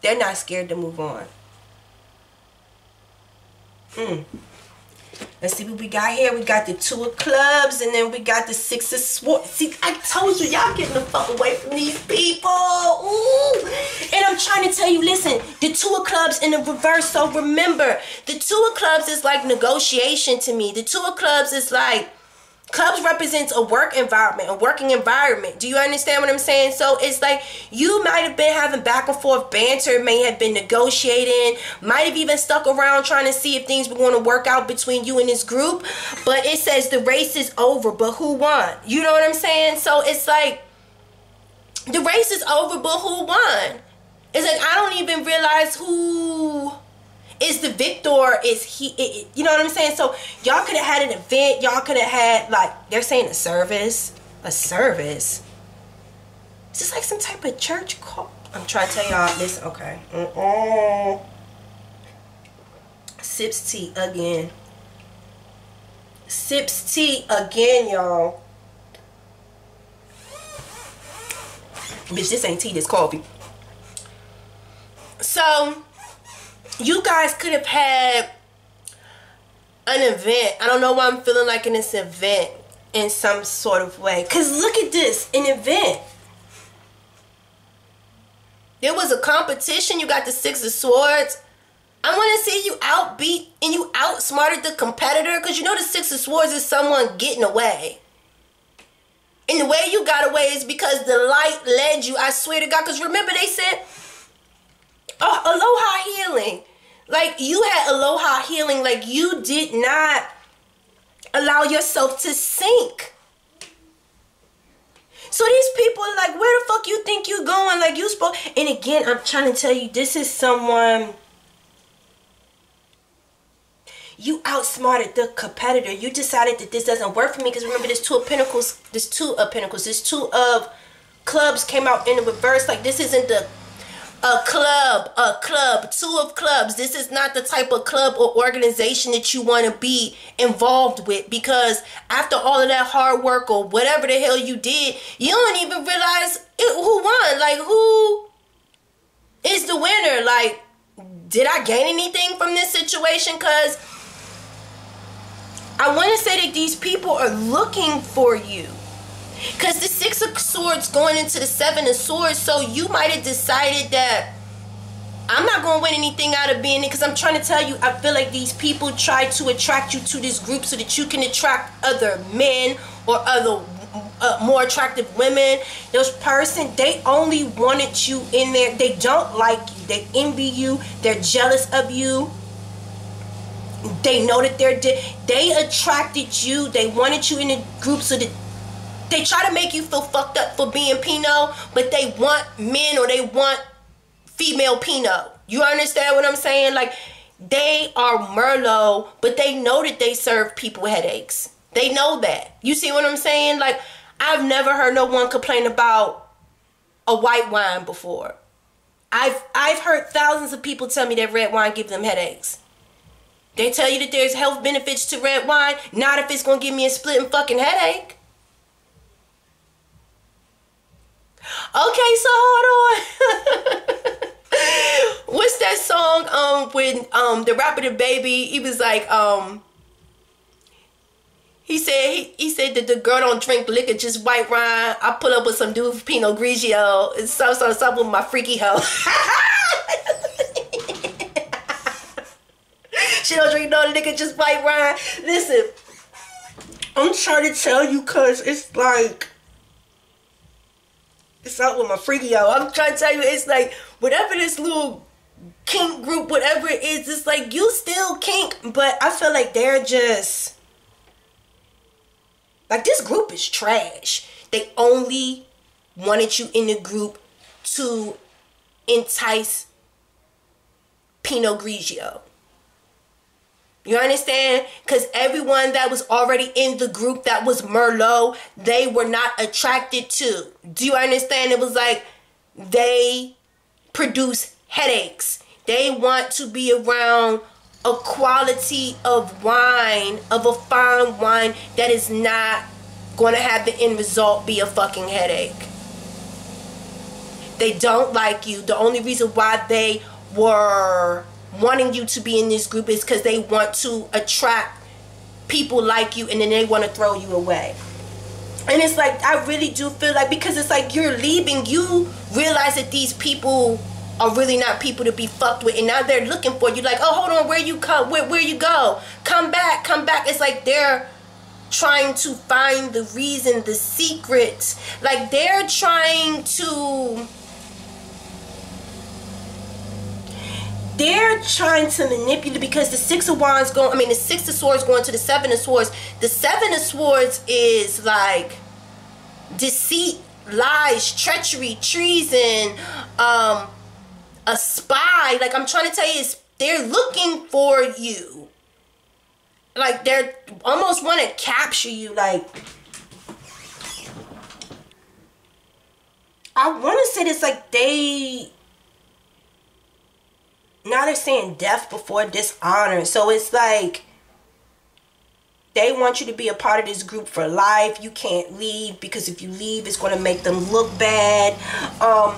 They're not scared to move on. Mm. Let's see what we got here. We got the two of clubs and then we got the six of swords. See, I told you, y'all getting the fuck away from these people. Ooh. And I'm trying to tell you, listen, the two of clubs in the reverse. So remember, the two of clubs is like negotiation to me. The two of clubs is like Clubs represents a work environment, a working environment. Do you understand what I'm saying? So it's like you might have been having back and forth banter, may have been negotiating, might have even stuck around trying to see if things were going to work out between you and this group. But it says the race is over, but who won? You know what I'm saying? So it's like the race is over, but who won? It's like I don't even realize who is the victor is he it, you know what i'm saying? So y'all could have had an event y'all could have had like they're saying a service a service. Is this like some type of church call? I'm trying to tell y'all this okay. Mm-mm. sips tea again. Sips tea again y'all. Bitch this ain't tea this coffee. So you guys could have had an event. I don't know why I'm feeling like in this event in some sort of way. Because look at this an event. There was a competition. You got the Six of Swords. I want to see you outbeat and you outsmarted the competitor because you know the Six of Swords is someone getting away. And the way you got away is because the light led you. I swear to God. Because remember, they said, oh, aloha healing. Like you had aloha healing. Like you did not allow yourself to sink. So these people are like, where the fuck you think you going? Like you spoke. And again, I'm trying to tell you, this is someone you outsmarted the competitor. You decided that this doesn't work for me because remember, there's two of pentacles. There's two of pentacles. There's two of clubs came out in the reverse. Like this isn't the a club, a club, two of clubs. This is not the type of club or organization that you want to be involved with because after all of that hard work or whatever the hell you did, you don't even realize it, who won. Like, who is the winner? Like, did I gain anything from this situation? Because I want to say that these people are looking for you. Because the Six of Swords going into the Seven of Swords, so you might have decided that I'm not going to win anything out of being it because I'm trying to tell you, I feel like these people try to attract you to this group so that you can attract other men or other uh, more attractive women. This person, they only wanted you in there. They don't like you. They envy you. They're jealous of you. They know that they're they attracted you. They wanted you in the group so that they try to make you feel fucked up for being Pinot, but they want men or they want female Pinot. You understand what I'm saying? Like they are Merlot, but they know that they serve people headaches. They know that. You see what I'm saying? Like I've never heard no one complain about a white wine before. I've I've heard thousands of people tell me that red wine gives them headaches. They tell you that there's health benefits to red wine, not if it's gonna give me a splitting fucking headache. Okay, so hold on. What's that song um when um the rapper DaBaby he was like um he said he, he said that the girl don't drink liquor, just white wine. I pull up with some dude Pinot Grigio and some some some with my freaky hoe. she don't drink no liquor, just white wine. Listen, I'm trying to tell you cause it's like it's out with my freaky hoe. I'm trying to tell you, it's like whatever this little kink group, whatever it is, it's like you still kink, but I feel like they're just like this group is trash. They only wanted you in the group to entice Pinot Grigio. You understand? Because everyone that was already in the group that was Merlot, they were not attracted to. Do you understand? It was like they produce headaches. They want to be around a quality of wine, of a fine wine that is not going to have the end result be a fucking headache. They don't like you. The only reason why they were wanting you to be in this group is because they want to attract people like you and then they want to throw you away. And it's like, I really do feel like, because it's like you're leaving, you realize that these people are really not people to be fucked with and now they're looking for you like oh hold on where you come where, where you go? Come back come back. It's like they're trying to find the reason the secret. Like they're trying to they're trying to manipulate because the six of wands going i mean the six of swords going to the seven of swords. The seven of swords is like deceit lies treachery treason um a spy. Like i'm trying to tell you is they're looking for you. Like they're almost want to capture you like. I want to say this like they now they're saying death before dishonor. So it's like they want you to be a part of this group for life. You can't leave because if you leave, it's going to make them look bad. Um,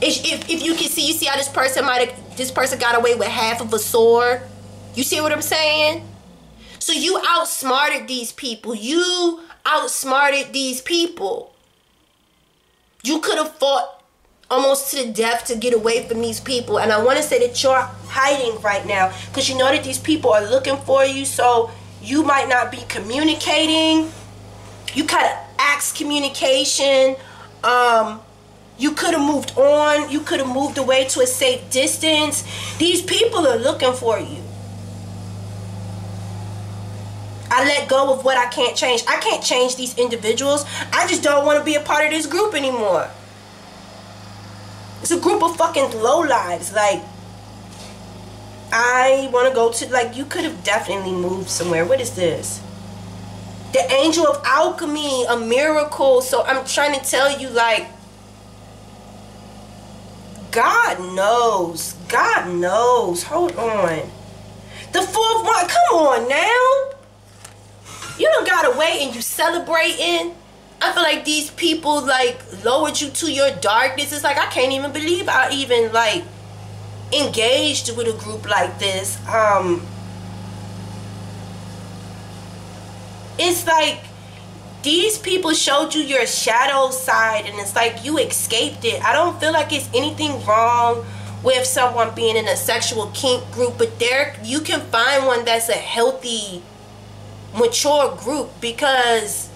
if, if you can see, you see how this person might have, this person got away with half of a sword. You see what I'm saying? So you outsmarted these people. You outsmarted these people. You could have fought almost to the death to get away from these people. And I want to say that you're hiding right now because you know that these people are looking for you. So you might not be communicating. You kind of asked communication. Um, you could have moved on. You could have moved away to a safe distance. These people are looking for you. I let go of what I can't change. I can't change these individuals. I just don't want to be a part of this group anymore. It's a group of fucking low lives. Like, I want to go to, like, you could have definitely moved somewhere. What is this? The angel of alchemy, a miracle. So I'm trying to tell you, like, God knows. God knows. Hold on. The fourth one, come on now. You don't gotta wait and you celebrating. I feel like these people like lowered you to your darkness. It's like I can't even believe I even like engaged with a group like this. Um it's like these people showed you your shadow side and it's like you escaped it. I don't feel like it's anything wrong with someone being in a sexual kink group, but there you can find one that's a healthy, mature group because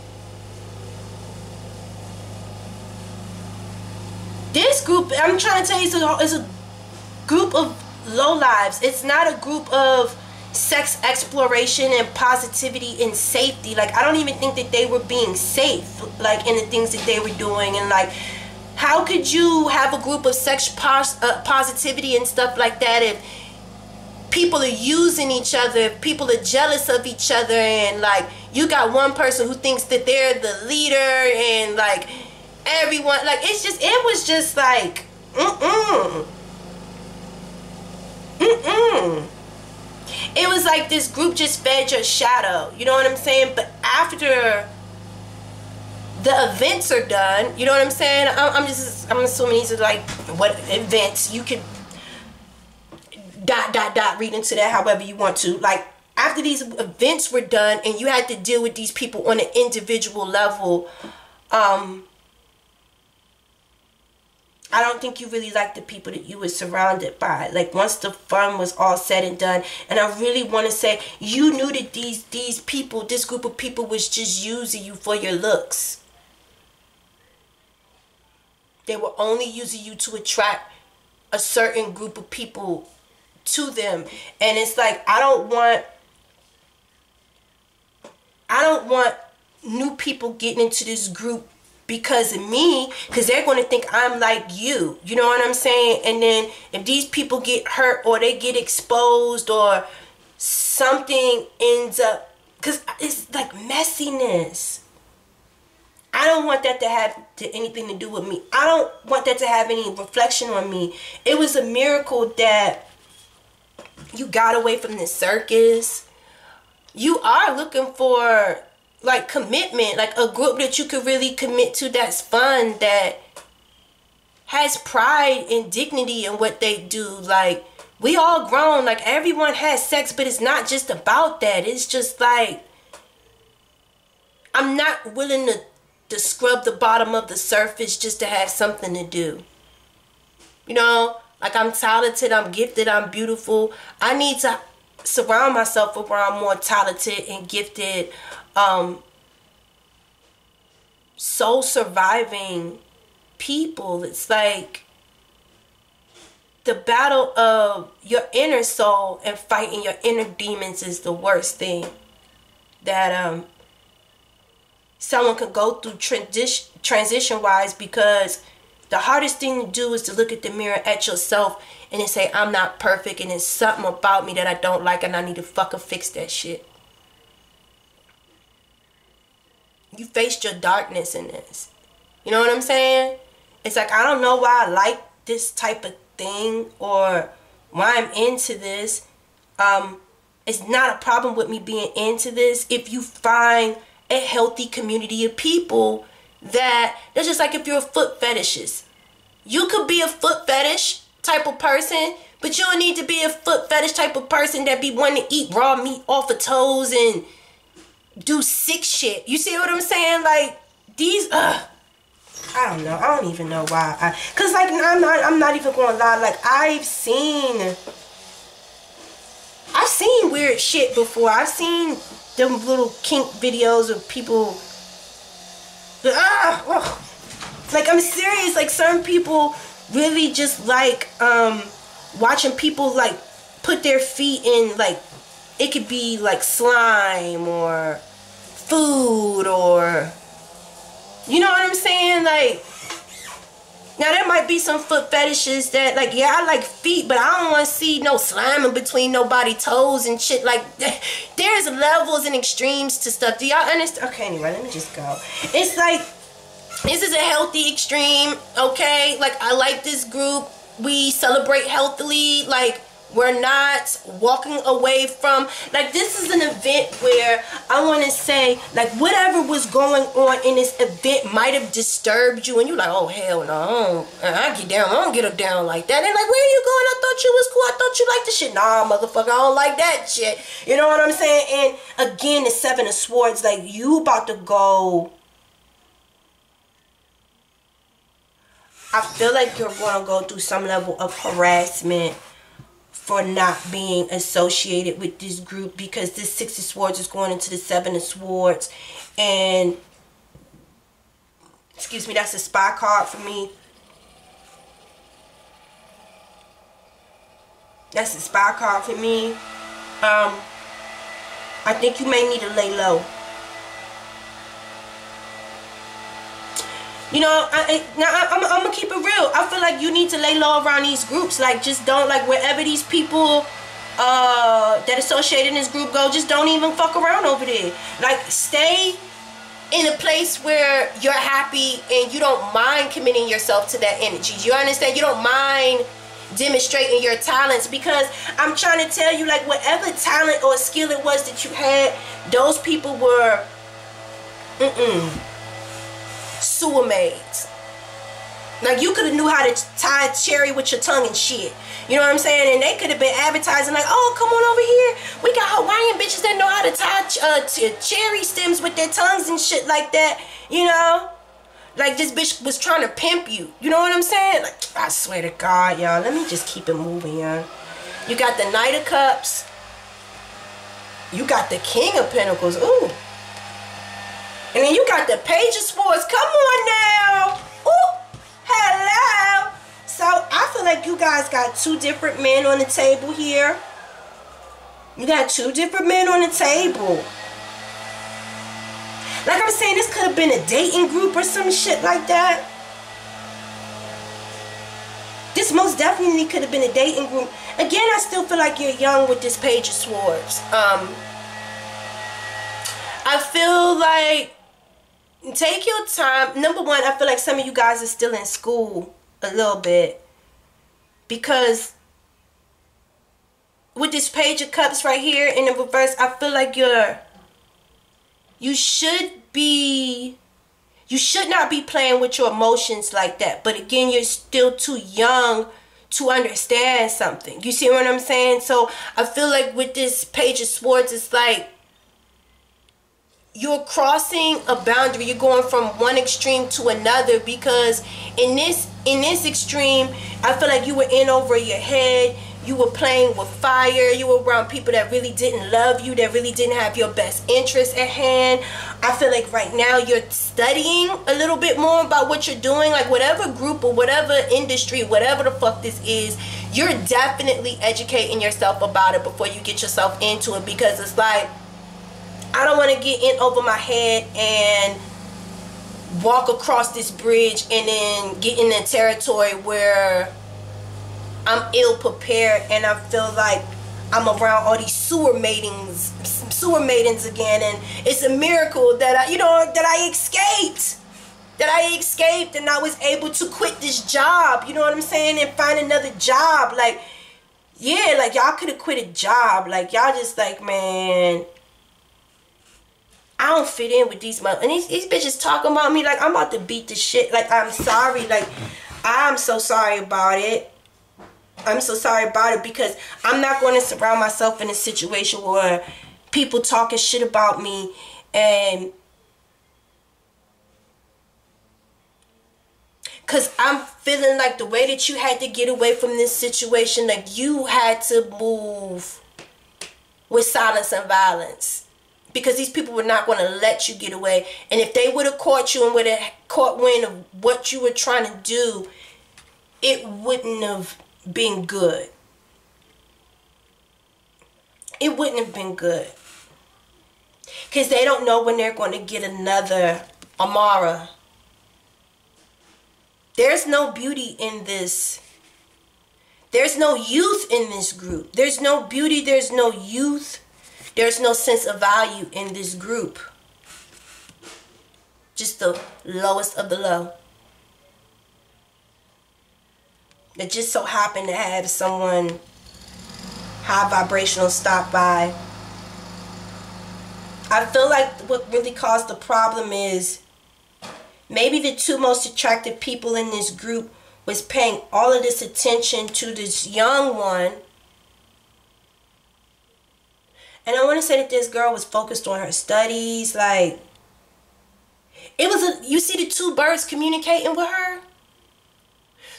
this group, I'm trying to tell you, it's a, it's a group of low lives. It's not a group of sex exploration and positivity and safety. Like I don't even think that they were being safe, like in the things that they were doing, and like how could you have a group of sex pos- uh, positivity and stuff like that if people are using each other, if people are jealous of each other, and like you got one person who thinks that they're the leader, and like everyone, like it's just it was just like mm mm mm mm it was like this group just fed your shadow. You know what I'm saying? But after the events are done, you know what I'm saying? I'm, I'm just, I'm assuming these are like what events you could dot, dot, dot, read into that however you want to. Like, after these events were done and you had to deal with these people on an individual level, um, I don't think you really like the people that you were surrounded by. Like once the fun was all said and done, and I really want to say you knew that these these people, this group of people, was just using you for your looks. They were only using you to attract a certain group of people to them, and it's like I don't want. I don't want new people getting into this group because of me because they're going to think I'm like you. You know what I'm saying? And then if these people get hurt or they get exposed or something ends up because it's like messiness. I don't want that to have to anything to do with me. I don't want that to have any reflection on me. It was a miracle that you got away from the circus. You are looking for like commitment, like a group that you could really commit to that's fun, that has pride and dignity in what they do. Like we all grown, like everyone has sex, but it's not just about that. It's just like I'm not willing to, to scrub the bottom of the surface just to have something to do. You know, like I'm talented, I'm gifted, I'm beautiful. I need to surround myself around more talented and gifted um, soul surviving people. It's like the battle of your inner soul and fighting your inner demons is the worst thing that um someone could go through transition transition wise because the hardest thing to do is to look at the mirror at yourself and then say I'm not perfect and there's something about me that I don't like and I need to fucking fix that shit. You faced your darkness in this. You know what I'm saying? It's like I don't know why I like this type of thing or why I'm into this. Um, it's not a problem with me being into this if you find a healthy community of people that that's just like if you're a foot fetishist. You could be a foot fetish type of person, but you don't need to be a foot fetish type of person that be wanting to eat raw meat off of toes and do sick shit. You see what I'm saying? Like these uh I don't know. I don't even know why. I, Cause like I'm not I'm not even gonna lie, like I've seen I've seen weird shit before. I've seen them little kink videos of people ah, like I'm serious. Like some people really just like um watching people like put their feet in like it could be like slime or food or you know what I'm saying? Like now there might be some foot fetishes that like yeah I like feet but I don't want to see no slime between nobody toes and shit. Like there's levels and extremes to stuff. Do y'all understand okay anyway let me just go. It's like this is a healthy extreme okay? Like I like this group. We celebrate healthily. Like we're not walking away from. Like this is an event where I want to say like whatever was going on in this event might have disturbed you and you're like oh hell no I, I get down I don't get up down like that. And like where are you going? I thought you was cool I thought you liked the shit. Nah motherfucker I don't like that shit. You know what I'm saying? And again the seven of swords like you about to go I feel like you're going to go through some level of harassment for not being associated with this group because this Six of Swords is going into the Seven of Swords. And, excuse me, that's a spy card for me. That's a spy card for me. Um, I think you may need to lay low. You know, I, now I, am I'm gonna keep it real. I feel like you need to lay low around these groups. Like, just don't like wherever these people uh, that associate in this group go. Just don't even fuck around over there. Like, stay in a place where you're happy and you don't mind committing yourself to that energy. You understand? You don't mind demonstrating your talents because I'm trying to tell you, like, whatever talent or skill it was that you had, those people were. Mm-mm sewer maids. Like you could have knew how to tie cherry with your tongue and shit. You know what I'm saying? And they could have been advertising like, oh, come on over here. We got Hawaiian bitches that know how to tie uh, cherry stems with their tongues and shit like that. You know? Like this bitch was trying to pimp you. You know what I'm saying? Like, I swear to God, y'all. Let me just keep it moving, y'all. You got the Knight of Cups. You got the King of Pentacles. Ooh. And then you got the Page of Swords. Come on now. Ooh, hello. So I feel like you guys got two different men on the table here. You got two different men on the table. Like I'm saying, this could have been a dating group or some shit like that. This most definitely could have been a dating group. Again, I still feel like you're young with this Page of Swords. Um, I feel like take your time. Number one, I feel like some of you guys are still in school a little bit because with this page of cups right here in the reverse, I feel like you're you should be you should not be playing with your emotions like that. But again, you're still too young to understand something. You see what I'm saying? So I feel like with this page of swords, it's like you're crossing a boundary. You're going from one extreme to another because in this in this extreme i feel like you were in over your head. You were playing with fire. You were around people that really didn't love you that really didn't have your best interest at hand. I feel like right now you're studying a little bit more about what you're doing. Like whatever group or whatever industry whatever the fuck this is you're definitely educating yourself about it before you get yourself into it because it's like I don't want to get in over my head and walk across this bridge and then get in a territory where I'm ill prepared and I feel like I'm around all these sewer maidens sewer maidens again. And it's a miracle that I you know that I escaped that I escaped and I was able to quit this job. You know what I'm saying? And find another job. Like yeah like y'all could have quit a job. Like y'all just like man I don't fit in with these mother and these, these bitches talking about me like I'm about to beat the shit. Like I'm sorry. Like I'm so sorry about it. I'm so sorry about it because I'm not going to surround myself in a situation where people talking shit about me and Cause I'm feeling like the way that you had to get away from this situation, like you had to move with silence and violence. Because these people were not going to let you get away. And if they would have caught you and would have caught wind of what you were trying to do, it wouldn't have been good. It wouldn't have been good. Because they don't know when they're going to get another Amara. There's no beauty in this. There's no youth in this group. There's no beauty. There's no youth. There's no sense of value in this group. Just the lowest of the low. That just so happened to have someone high vibrational stop by. I feel like what really caused the problem is maybe the two most attractive people in this group was paying all of this attention to this young one and I want to say that this girl was focused on her studies. Like, it was a, you see the two birds communicating with her?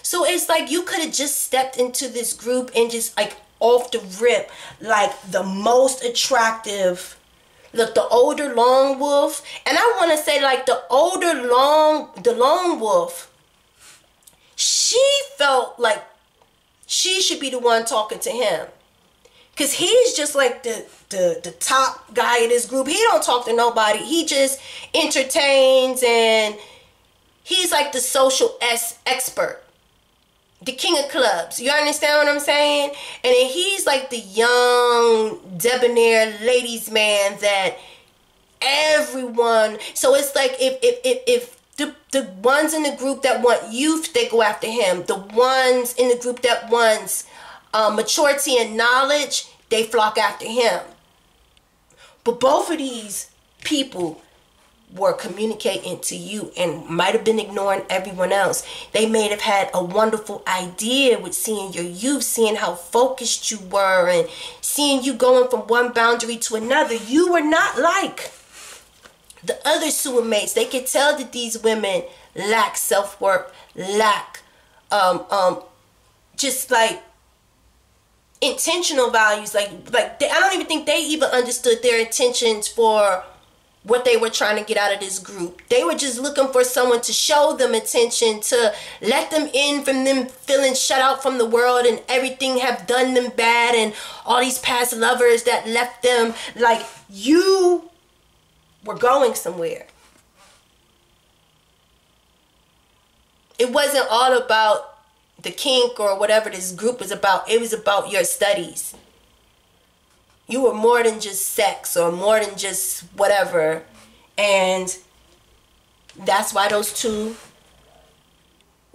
So it's like you could have just stepped into this group and just like off the rip, like the most attractive look the older lone wolf and i want to say like the older long the lone wolf she felt like she should be the one talking to him because he's just like the, the the top guy in this group. He don't talk to nobody. He just entertains and he's like the social s expert. The king of clubs. You understand what I'm saying? And then he's like the young, debonair ladies man that everyone so it's like if if if, if the, the ones in the group that want youth, they go after him. The ones in the group that wants uh, maturity and knowledge, they flock after him. But both of these people were communicating to you and might have been ignoring everyone else. They may have had a wonderful idea with seeing your youth, seeing how focused you were, and seeing you going from one boundary to another. You were not like the other sewer mates. They could tell that these women lack self worth, lack um um just like intentional values like like they, i don't even think they even understood their intentions for what they were trying to get out of this group. They were just looking for someone to show them attention to let them in from them feeling shut out from the world and everything have done them bad and all these past lovers that left them. Like you were going somewhere. It wasn't all about the kink or whatever this group was about. It was about your studies. You were more than just sex or more than just whatever. And that's why those two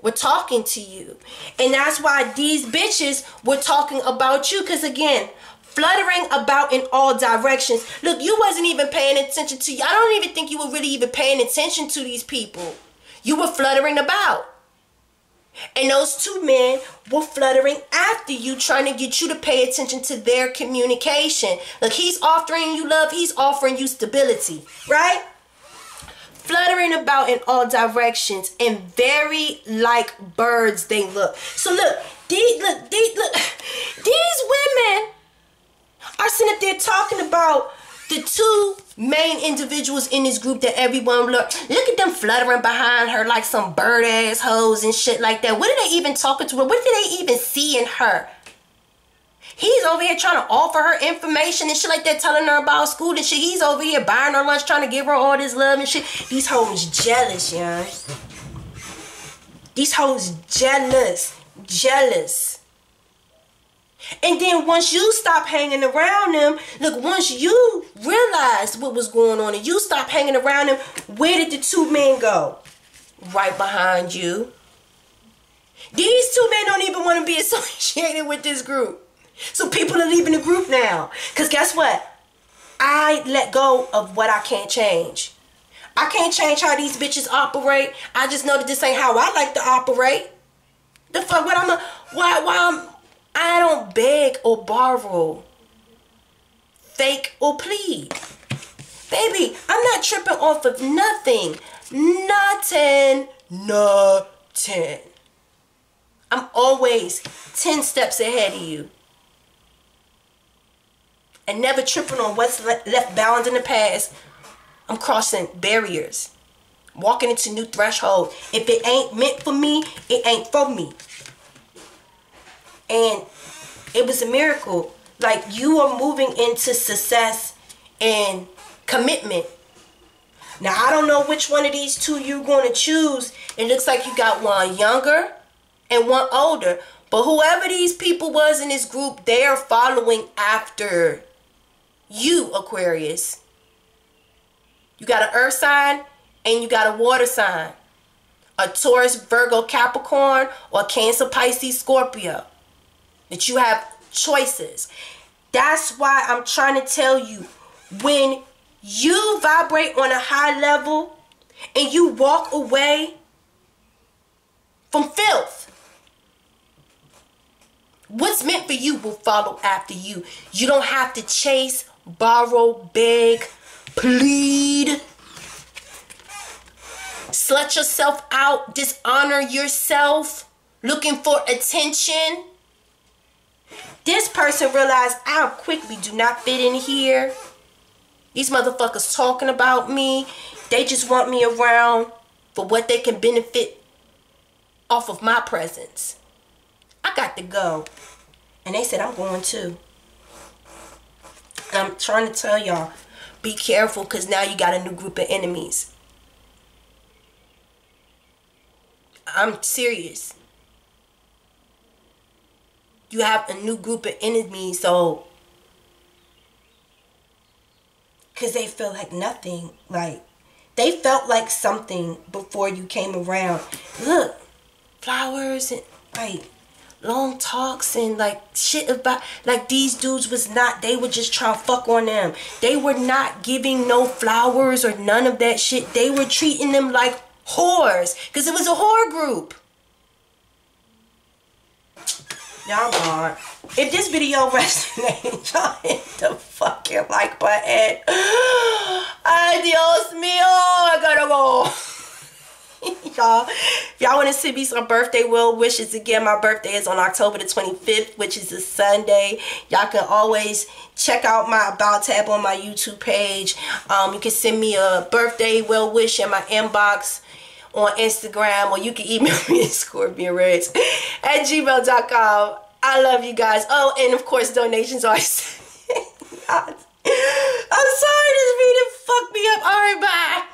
were talking to you. And that's why these bitches were talking about you. Because again, fluttering about in all directions. Look, you wasn't even paying attention to you. I don't even think you were really even paying attention to these people. You were fluttering about. And those two men were fluttering after you, trying to get you to pay attention to their communication. Look, he's offering you love, he's offering you stability, right? Fluttering about in all directions and very like birds they look. So look, these look, these look, these women are sitting up there talking about the two main individuals in this group that everyone look look at them fluttering behind her like some bird ass hoes and shit like that. What are they even talking to her? What did they even see in her? He's over here trying to offer her information and shit like that, telling her about school and shit. He's over here buying her lunch, trying to give her all this love and shit. These hoes jealous, y'all. These hoes jealous. Jealous. And then once you stop hanging around them, look, once you realized what was going on and you stop hanging around them, where did the two men go? Right behind you. These two men don't even want to be associated with this group. So people are leaving the group now. Because guess what? I let go of what I can't change. I can't change how these bitches operate. I just know that this ain't how I like to operate. The fuck what I'm a why why I'm I don't beg or borrow, fake or plead. Baby, I'm not tripping off of nothing. Nothing. Nothing. I'm always 10 steps ahead of you. and never tripping on what's le- left bound in the past. I'm crossing barriers, walking into new threshold. If it ain't meant for me, it ain't for me. And it was a miracle. Like you are moving into success and commitment. Now I don't know which one of these two you're going to choose. It looks like you got one younger and one older. But whoever these people was in this group, they are following after you, Aquarius. You got an earth sign and you got a water sign. A Taurus, Virgo, Capricorn, or Cancer, Pisces, Scorpio. That you have choices. That's why I'm trying to tell you when you vibrate on a high level and you walk away from filth, what's meant for you will follow after you. You don't have to chase, borrow, beg, plead, slut yourself out, dishonor yourself, looking for attention. This person realized I quickly do not fit in here. These motherfuckers talking about me. They just want me around for what they can benefit off of my presence. I got to go. And they said, I'm going too. I'm trying to tell y'all, be careful because now you got a new group of enemies. I'm serious. You have a new group of enemies, so because they feel like nothing. Like they felt like something before you came around. Look, flowers and like long talks and like shit about like these dudes was not they were just trying to fuck on them they were not giving no flowers or none of that shit they were treating them like whores because it was a whore group y'all gone if this video resonates y'all hit the fucking like button adios mio i gotta go y'all. If y'all want to send me some birthday well wishes again, my birthday is on October the 25th, which is a Sunday. Y'all can always check out my about tab on my YouTube page. Um, you can send me a birthday well wish in my inbox on Instagram, or you can email me at scorpionreddz at gmail.com. I love you guys. Oh, and of course, donations are. I'm sorry, this video fucked me up. All right, bye.